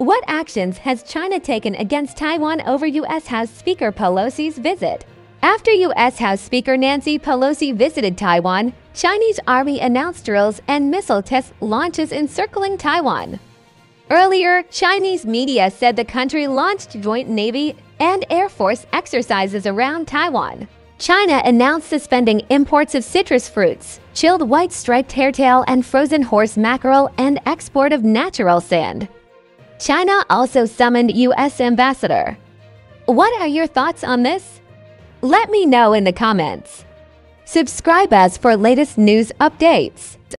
What actions has China taken against Taiwan over U.S. House Speaker Pelosi's visit? After U.S. House Speaker Nancy Pelosi visited Taiwan, Chinese Army announced drills and missile test launches encircling Taiwan. Earlier, Chinese media said the country launched joint Navy and Air Force exercises around Taiwan. China announced suspending imports of citrus fruits, chilled white striped hairtail, and frozen horse mackerel, and export of natural sand. China also summoned U.S. ambassador. What are your thoughts on this? Let me know in the comments. Subscribe us for latest news updates.